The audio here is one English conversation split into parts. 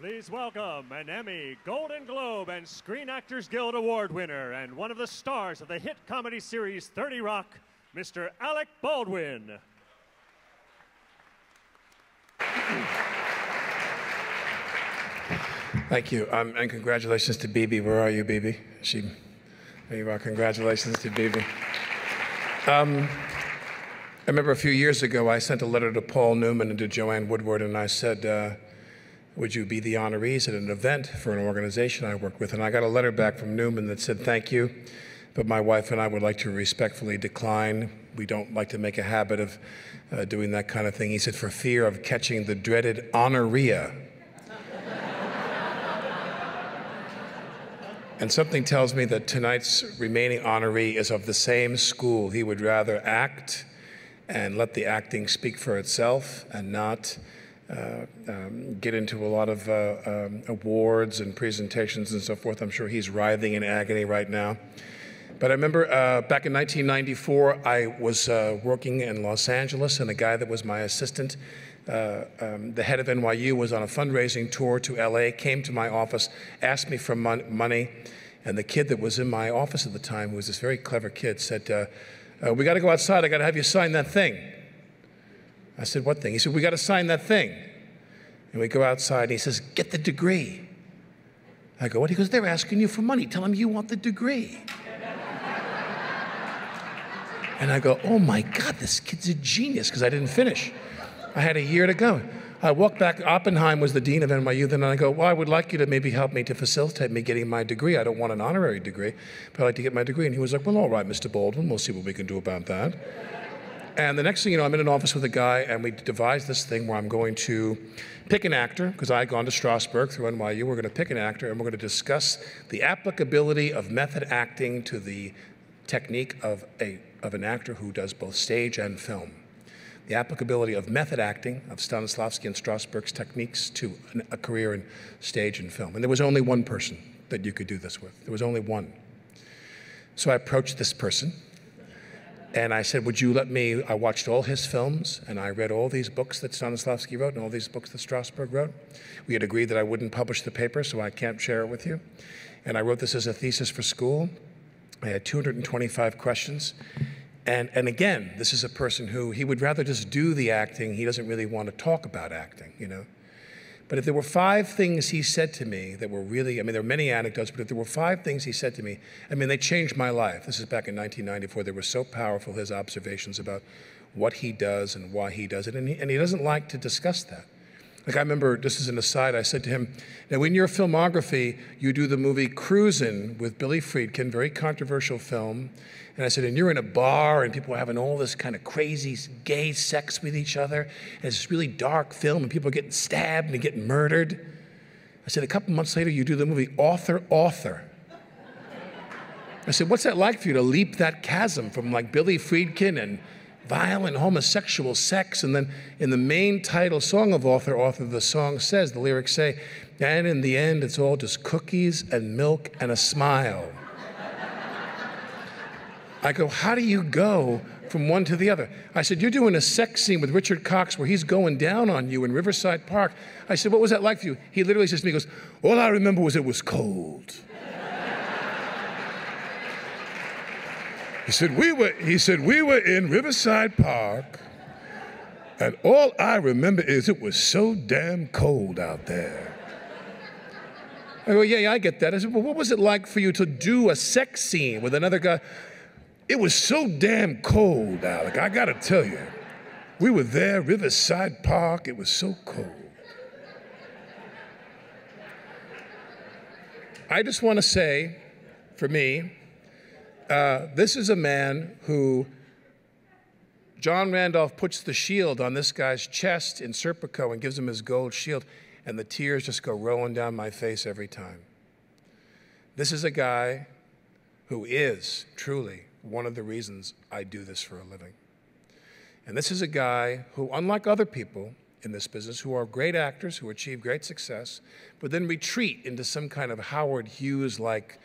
Please welcome an Emmy, Golden Globe, and Screen Actors Guild Award winner and one of the stars of the hit comedy series 30 Rock, Mr. Alec Baldwin. Thank you, um, and congratulations to Bibi. Where are you, Bibi? She, there you are. Congratulations to Bibi. Um, I remember a few years ago, I sent a letter to Paul Newman and to Joanne Woodward, and I said, uh, "Would you be the honorees at an event for an organization I work with?" And I got a letter back from Newman that said, "Thank you, but my wife and I would like to respectfully decline. We don't like to make a habit of uh, doing that kind of thing." He said, "For fear of catching the dreaded honorea." And something tells me that tonight's remaining honoree is of the same school. He would rather act and let the acting speak for itself and not uh, um, get into a lot of uh, um, awards and presentations and so forth. I'm sure he's writhing in agony right now. But I remember uh, back in 1994, I was uh, working in Los Angeles, and a guy that was my assistant uh, um, the head of NYU was on a fundraising tour to LA, came to my office, asked me for mon- money, and the kid that was in my office at the time, who was this very clever kid, said, We got to go outside. I got to have you sign that thing. I said, What thing? He said, We got to sign that thing. And we go outside, and he says, Get the degree. I go, What? He goes, They're asking you for money. Tell them you want the degree. and I go, Oh my God, this kid's a genius because I didn't finish. I had a year to go. I walked back. Oppenheim was the dean of NYU. Then I go, well, I would like you to maybe help me to facilitate me getting my degree. I don't want an honorary degree, but I'd like to get my degree. And he was like, well, all right, Mr. Baldwin, we'll see what we can do about that. And the next thing you know, I'm in an office with a guy, and we devised this thing where I'm going to pick an actor, because I had gone to Strasberg through NYU. We're going to pick an actor, and we're going to discuss the applicability of method acting to the technique of, a, of an actor who does both stage and film the applicability of method acting, of Stanislavski and Strasberg's techniques to an, a career in stage and film. And there was only one person that you could do this with. There was only one. So I approached this person and I said, Would you let me? I watched all his films and I read all these books that Stanislavski wrote and all these books that Strasberg wrote. We had agreed that I wouldn't publish the paper, so I can't share it with you. And I wrote this as a thesis for school. I had 225 questions. And, and again, this is a person who he would rather just do the acting. He doesn't really want to talk about acting, you know. But if there were five things he said to me that were really, I mean, there were many anecdotes, but if there were five things he said to me, I mean, they changed my life. This is back in 1994. They were so powerful, his observations about what he does and why he does it. And he, and he doesn't like to discuss that. Like I remember, just as an aside, I said to him, "Now, in your filmography, you do the movie Cruisin' with Billy Friedkin, very controversial film." And I said, "And you're in a bar, and people are having all this kind of crazy gay sex with each other, and it's this really dark film, and people are getting stabbed and getting murdered." I said, "A couple months later, you do the movie Author, Author." I said, "What's that like for you to leap that chasm from like Billy Friedkin and?" Violent homosexual sex. And then in the main title song of Author, Author, the song says, the lyrics say, and in the end, it's all just cookies and milk and a smile. I go, how do you go from one to the other? I said, you're doing a sex scene with Richard Cox where he's going down on you in Riverside Park. I said, what was that like for you? He literally says to me, he goes, all I remember was it was cold. He said, we were, he said, we were in Riverside Park, and all I remember is it was so damn cold out there. I go, yeah, yeah, I get that. I said, well, what was it like for you to do a sex scene with another guy? It was so damn cold, Alec. I gotta tell you. We were there, Riverside Park. It was so cold. I just want to say, for me, uh, this is a man who John Randolph puts the shield on this guy's chest in Serpico and gives him his gold shield, and the tears just go rolling down my face every time. This is a guy who is truly one of the reasons I do this for a living. And this is a guy who, unlike other people in this business, who are great actors, who achieve great success, but then retreat into some kind of Howard Hughes like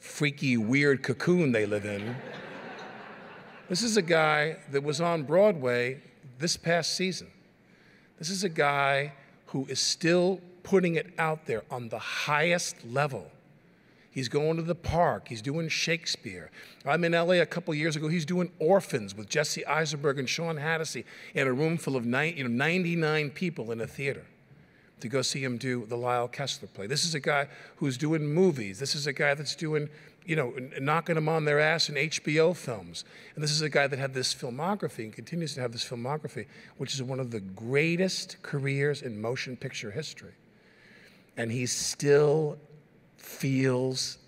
freaky, weird cocoon they live in. this is a guy that was on Broadway this past season. This is a guy who is still putting it out there on the highest level. He's going to the park. He's doing Shakespeare. I'm in LA a couple years ago. He's doing Orphans with Jesse Eisenberg and Sean Hattie in a room full of you know, 99 people in a theater to go see him do the Lyle Kessler play. This is a guy who's doing movies. This is a guy that's doing, you know, knocking them on their ass in HBO films. And this is a guy that had this filmography and continues to have this filmography, which is one of the greatest careers in motion picture history. And he still feels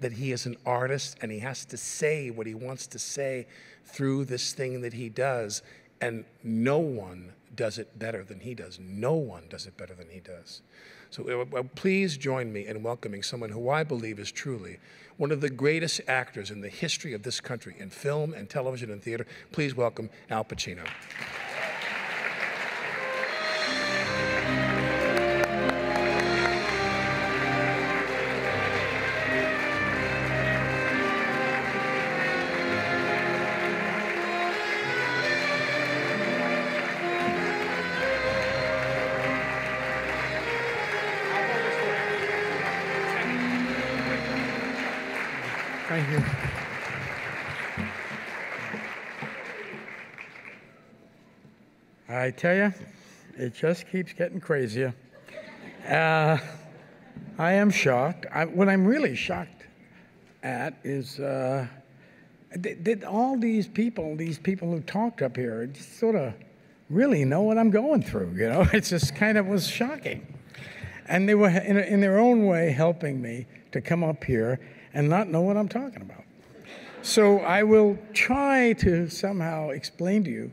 that he is an artist and he has to say what he wants to say through this thing that he does. And no one does it better than he does. No one does it better than he does. So uh, please join me in welcoming someone who I believe is truly one of the greatest actors in the history of this country in film and television and theater. Please welcome Al Pacino. I tell you, it just keeps getting crazier. Uh, I am shocked. I, what I'm really shocked at is uh, that all these people, these people who talked up here, just sort of really know what I'm going through. You know, it just kind of was shocking, and they were in, in their own way helping me to come up here and not know what I'm talking about. So I will try to somehow explain to you.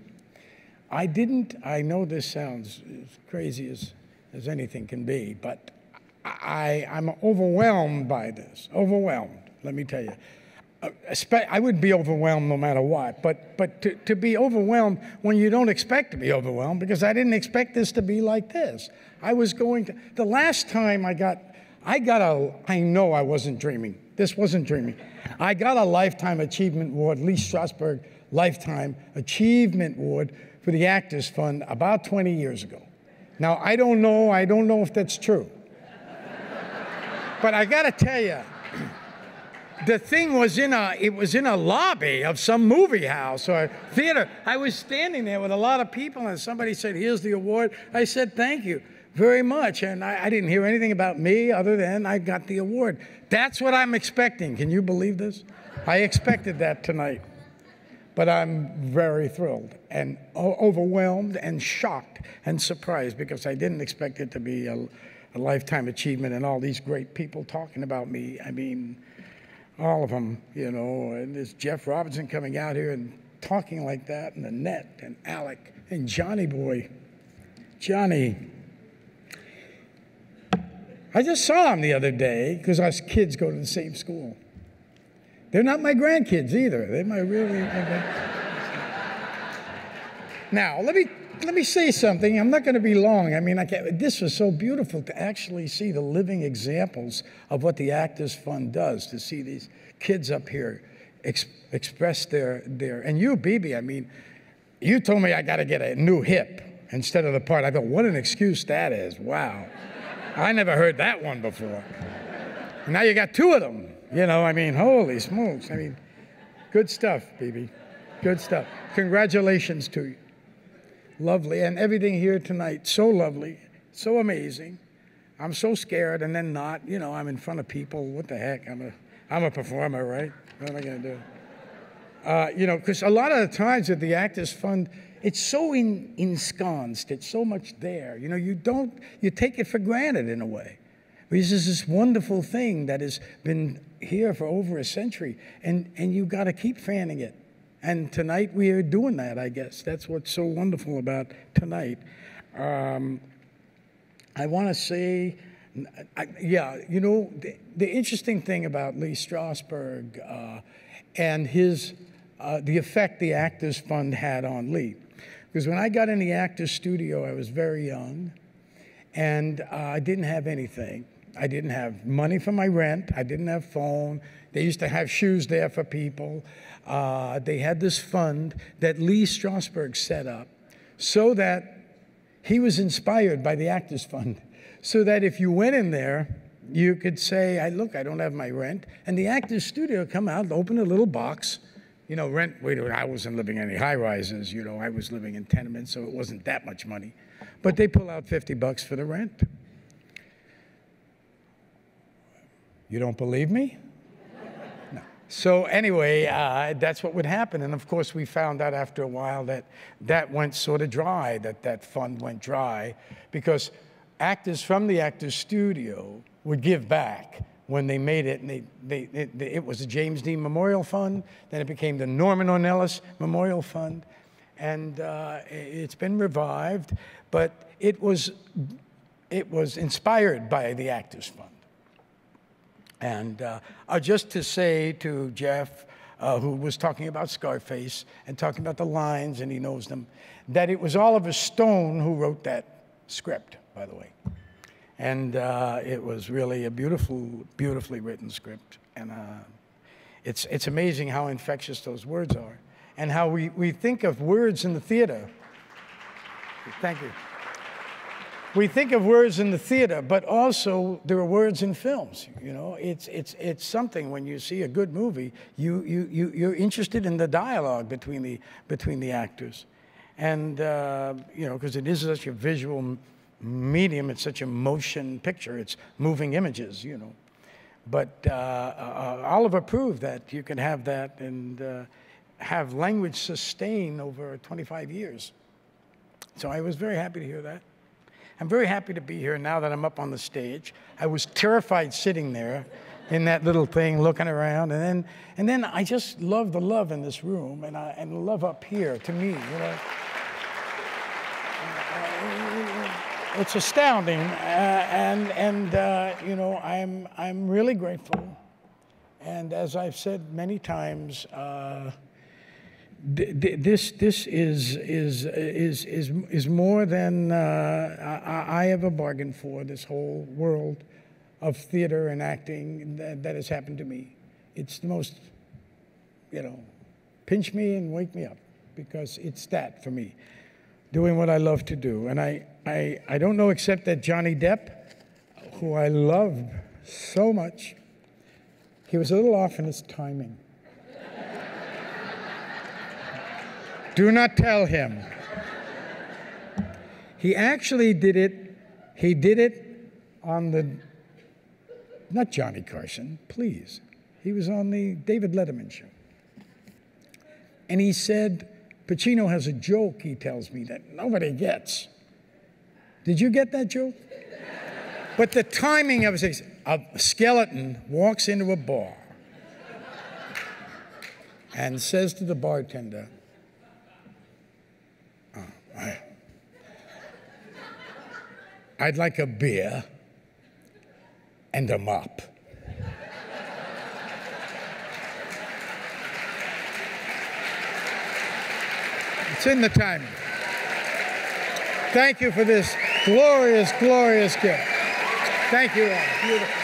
I didn't, I know this sounds as crazy as, as anything can be, but I, I'm overwhelmed by this. Overwhelmed, let me tell you. Uh, I would be overwhelmed no matter what, but, but to, to be overwhelmed when you don't expect to be overwhelmed, because I didn't expect this to be like this. I was going to, the last time I got, I got a, I know I wasn't dreaming. This wasn't dreaming. I got a Lifetime Achievement Award, Lee Strasberg Lifetime Achievement Award for the Actors Fund about 20 years ago. Now, I don't know, I don't know if that's true. but I got to tell you, the thing was in a it was in a lobby of some movie house or theater. I was standing there with a lot of people and somebody said, "Here's the award." I said, "Thank you." very much. And I, I, didn't hear anything about me other than I got the award. That's what I'm expecting. Can you believe this? I expected that tonight. But I'm very thrilled and overwhelmed and shocked and surprised because I didn't expect it to be a, a lifetime achievement and all these great people talking about me. I mean, all of them, you know, and there's Jeff Robinson coming out here and talking like that, and Annette and Alec and Johnny Boy. Johnny, I just saw him the other day because our kids go to the same school. They're not my grandkids either. They're my really. now, let me let me say something. I'm not going to be long. I mean, I can this was so beautiful to actually see the living examples of what the Actors Fund does. To see these kids up here ex- express their their and you, Bibi. I mean, you told me I got to get a new hip instead of the part. I thought, what an excuse that is! Wow. I never heard that one before. now you got two of them. You know, I mean, holy smokes. I mean, good stuff, Bibi. Good stuff. Congratulations to you. Lovely. And everything here tonight, so lovely, so amazing. I'm so scared and then not. You know, I'm in front of people. What the heck? I'm a, I'm a performer, right? What am I going to do? Uh, you know, because a lot of the times at the Actors Fund, it's so in, ensconced, it's so much there. You know, you don't, you take it for granted in a way. This is this wonderful thing that has been here for over a century, and, and you got to keep fanning it. And tonight we are doing that, I guess. That's what's so wonderful about tonight. Um, I want to say, I, yeah, you know, the, the, interesting thing about Lee Strasberg uh, and his, uh, the effect the Actors Fund had on Lee. Because when I got in the actor's studio, I was very young and uh, I didn't have anything. I didn't have money for my rent. I didn't have phone. They used to have shoes there for people. Uh, they had this fund that Lee Strasberg set up so that he was inspired by the Actors Fund, so that if you went in there, you could say, I, look, I don't have my rent. And the Actors Studio come out, open a little box. You know, rent, wait, I wasn't living in any high rises, you know, I was living in tenements, so it wasn't that much money. But they pull out 50 bucks for the rent. You don't believe me? No. So anyway, uh, that's what would happen. And of course, we found out after a while that that went sort of dry, that that fund went dry, because actors from the Actors Studio would give back when they made it. And they, they, it, it was the James Dean Memorial Fund, then it became the Norman Ornelas Memorial Fund. And uh, it's been revived, but it was, it was inspired by the Actors Fund. And uh, uh, just to say to Jeff, uh, who was talking about Scarface and talking about the lines, and he knows them, that it was Oliver Stone who wrote that script, by the way. And uh, it was really a beautiful, beautifully written script. And uh, it's, it's amazing how infectious those words are and how we, we think of words in the theater. Thank you we think of words in the theater, but also there are words in films. You know, it's, it's, it's something when you see a good movie, you, you, you, you're interested in the dialogue between the, between the actors. And, uh, you know, because it is such a visual medium, it's such a motion picture, it's moving images, you know. But uh, uh, Oliver proved that you can have that and uh, have language sustain over 25 years. So I was very happy to hear that. I'm very happy to be here now that I'm up on the stage. I was terrified sitting there in that little thing looking around and then and then I just love the love in this room and I, and the love up here to me, you know. It's astounding, uh, and and uh, you know I'm I'm really grateful, and as I've said many times, uh, this this is is is is is more than uh, I, I ever bargained for. This whole world of theater and acting that, that has happened to me. It's the most, you know, pinch me and wake me up because it's that for me, doing what I love to do. And I I I don't know except that Johnny Depp, who I love so much, he was a little off in his timing. Do not tell him. He actually did it, he did it on the, not Johnny Carson, please. He was on the David Letterman show. And he said, Pacino has a joke, he tells me, that nobody gets. Did you get that joke? But the timing of it, a skeleton walks into a bar and says to the bartender, I'd like a beer and a mop. It's in the time. Thank you for this glorious, glorious gift. Thank you all. Beautiful.